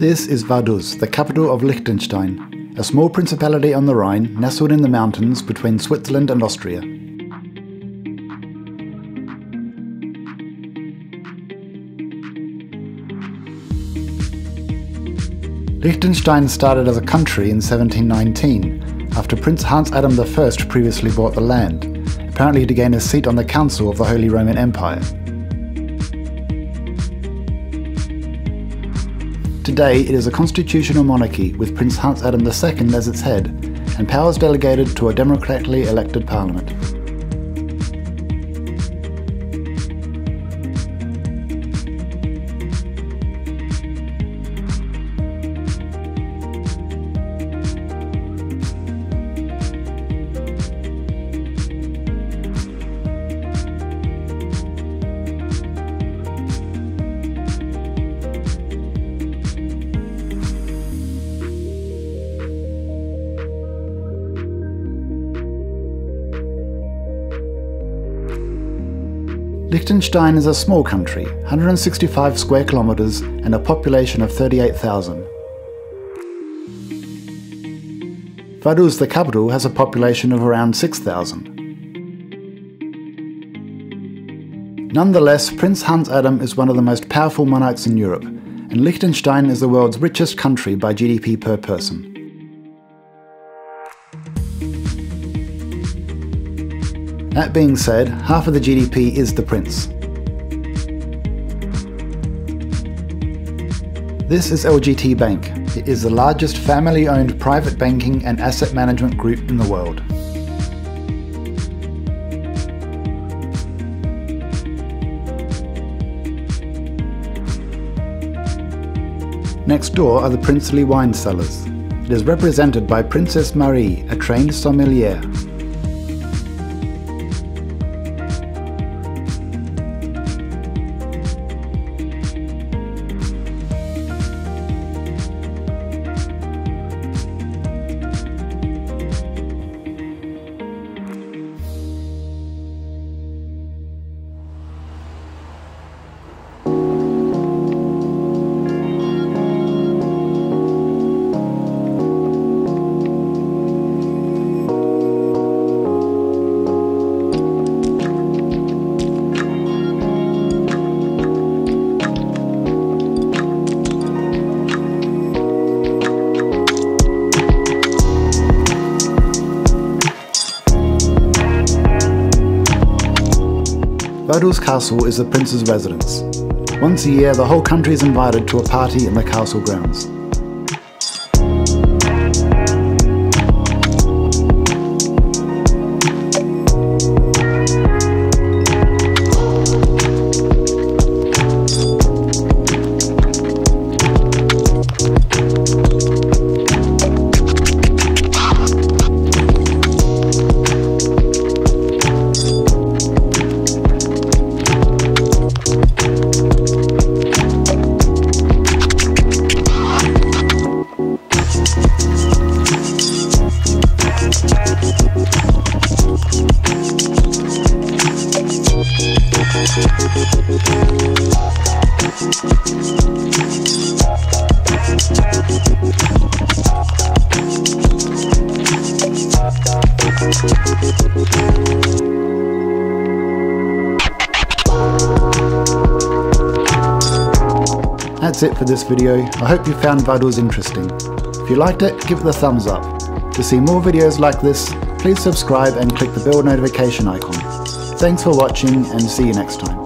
This is Vaduz, the capital of Liechtenstein, a small principality on the Rhine nestled in the mountains between Switzerland and Austria. Liechtenstein started as a country in 1719, after Prince Hans Adam I previously bought the land, apparently to gain a seat on the Council of the Holy Roman Empire. Today it is a constitutional monarchy with Prince Hans Adam II as its head, and powers delegated to a democratically elected parliament. Liechtenstein is a small country, 165 square kilometers and a population of 38,000. Vaduz, the capital, has a population of around 6,000. Nonetheless, Prince Hans Adam is one of the most powerful monarchs in Europe, and Liechtenstein is the world's richest country by GDP per person. That being said, half of the GDP is the Prince. This is LGT Bank. It is the largest family-owned private banking and asset management group in the world. Next door are the princely wine cellars. It is represented by Princess Marie, a trained sommelier. Vaduz Castle is the prince's residence. Once a year, the whole country is invited to a party in the castle grounds. That's it for this video. I hope you found Vaduz interesting. If you liked it, give it a thumbs up. To see more videos like this, please subscribe and click the bell notification icon. Thanks for watching and see you next time.